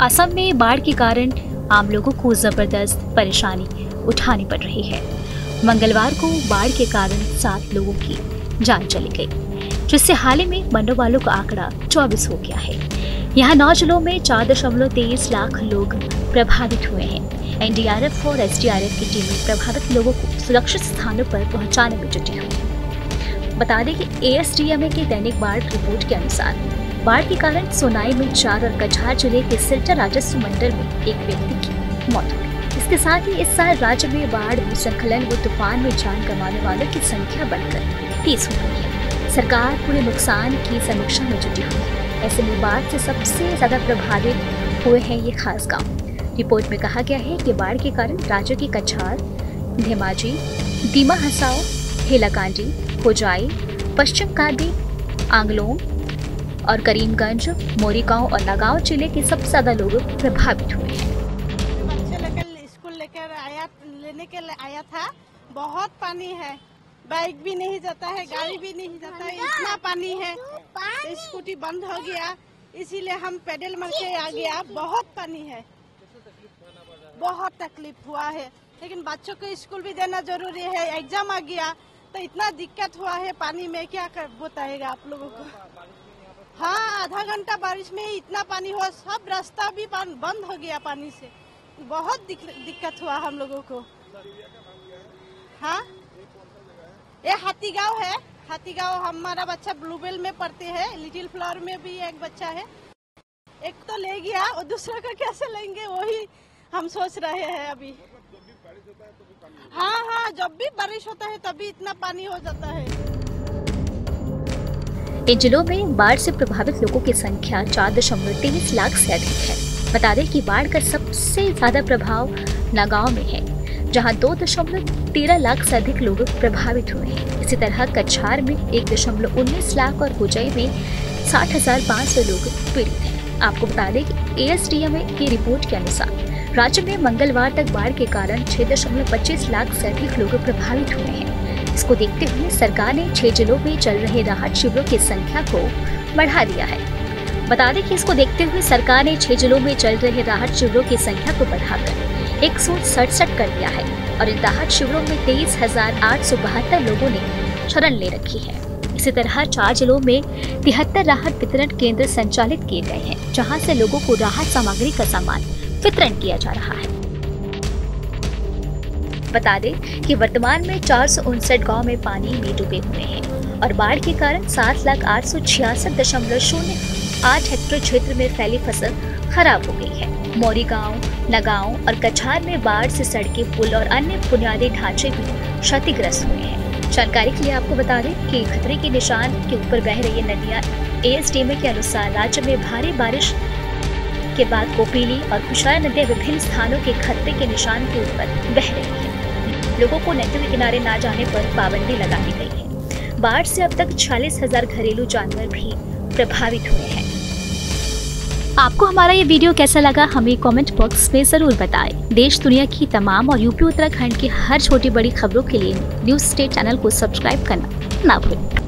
असम में बाढ़ के कारण आम लोगों को ज़बरदस्त परेशानी उठानी पड़ रही है। मंगलवार को बाढ़ के कारण सात लोगों की जान चली गई, जिससे हाल ही में मरने वालों का आंकड़ा चौबीस हो गया है। यहाँ नौ जिलों में चार दशमलव तेईस लाख लोग प्रभावित हुए हैं। एनडीआरएफ और एसडीआरएफ की टीमें प्रभावित लोगों को सुरक्षित स्थानों पर पहुँचाने में जुटी हुई बता दें कि एएसडीएमए की दैनिक बाढ़ रिपोर्ट के अनुसार बाढ़ के कारण सोनाई में चार और कछार ज़िले के सिल्टा राजस्व मंडल में एक व्यक्ति की मौत हो गई। इसके साथ ही इस साल राज्य में बाढ़, भूस्खलन व तूफ़ान में जान गंवाने वालों की संख्या बढ़कर तीस हो गई है। सरकार पूरे नुकसान की समीक्षा में जुटी हुई है। ऐसे में बाढ़ से सबसे ज़्यादा प्रभावित हुए हैं ये खास गाँव। रिपोर्ट में कहा गया है कि बाढ़ के कारण राज्य के कछार, धेमाजी, दीमा हसाओ, हेलाकांडी, होजाई, पश्चिम कांडी आंगलोंग और करीमगंज, मोरीगांव और नगांव ज़िले के सबसे ज़्यादा लोग प्रभावित हुए। बच्चे लेकर स्कूल लेकर आया, लेने के लिए आया था। बहुत पानी है। बाइक भी नहीं जाता है, गाड़ी भी नहीं जाता है, इतना पानी है। स्कूटी बंद हो गया। इसीलिए हम पैदल मार के आ गया। बहुत पानी है। बहुत तकलीफ़ हुआ है। लेकिन बच्चों को स्कूल भी देना ज़रूरी है। एग्ज़ाम आ गया तो इतना दिक्कत हुआ है पानी में। क्या कर बताएगा आप लोगों को? हाँ आधा घंटा बारिश में ही इतना पानी हुआ, सब रास्ता भी बंद हो गया पानी से। बहुत दिक- दिक्कत हुआ हम लोगों को। हाँ? ये हाथी गाँव है। हाथी गाँव हमारा बच्चा ब्लूबेल में पढ़ते हैं, लिटिल फ्लावर में भी एक बच्चा है। एक तो ले गया, और दूसरा का कैसे लेंगे, वही हम सोच रहे हैं अभी। हाँ हाँ जब भी बारिश होता है, तभी इतना पानी हो जाता है। इन जिलों में बाढ़ से प्रभावित लोगों की संख्या चार दशमलव तेईस लाख से अधिक है। बता दें कि बाढ़ का सबसे ज़्यादा प्रभाव नागांव में है, जहाँ दो दशमलव तेरह लाख से अधिक लोग प्रभावित हुए हैं। इसी तरह कछार में एक दशमलव उन्नीस लाख और हुजई में साठ हज़ार पाँच सौ लोग पीड़ित हैं। आपको बता दें ए एस कि एएसडीएम की रिपोर्ट के अनुसार राज्य में मंगलवार तक बाढ़ के कारण छह दशमलव पच्चीस लाख से अधिक लोग प्रभावित हुए हैं। इसको देखते हुए सरकार ने छह जिलों में चल रहे राहत शिविरों की संख्या को बढ़ा दिया है। बता दें कि इसको देखते हुए सरकार ने छह जिलों में चल रहे राहत शिविरों की संख्या को बढ़ाकर एक सौ सड़सठ कर दिया है और इन राहत शिविरों में तेईस हज़ार आठ सौ बहत्तर लोगों ने शरण ले रखी है। इसी तरह चार जिलों में तिहत्तर राहत वितरण केंद्र संचालित किए गए हैं, जहाँ से लोगों को राहत सामग्री का सामान वितरण किया जा रहा है। बता दें कि वर्तमान में चार सौ उनसठ गाँव में पानी में डूबे हुए हैं और बाढ़ के कारण सात लाख आठ सौ छियासठ दशमलव शून्य आठ हेक्टेयर क्षेत्र में फैली फ़सल खराब हो गई है। मौरी गाँव, नगांव और कछार में बाढ़ से सड़कें, पुल और अन्य बुनियादी ढांचे भी क्षतिग्रस्त हुए हैं। जानकारी के लिए आपको बता दें कि खतरे के निशान के ऊपर बह रही नदियाँ एएसडीएमए के अनुसार राज्य में भारी बारिश के बाद कोपीली और कुशार नदियाँ विभिन्न स्थानों के खतरे के निशान के ऊपर बह रही है। लोगों को नदियों के किनारे ना जाने पर पाबंदी लगा दी गई है। बाढ़ से अब तक चालीस हज़ार घरेलू जानवर भी प्रभावित हुए हैं। आपको हमारा ये वीडियो कैसा लगा, हमें कमेंट बॉक्स में ज़रूर बताएँ। देश, दुनिया की तमाम और यूपी, उत्तराखंड की हर छोटी बड़ी खबरों के लिए न्यूज़ स्टेट चैनल को सब्सक्राइब करना ना भूलें।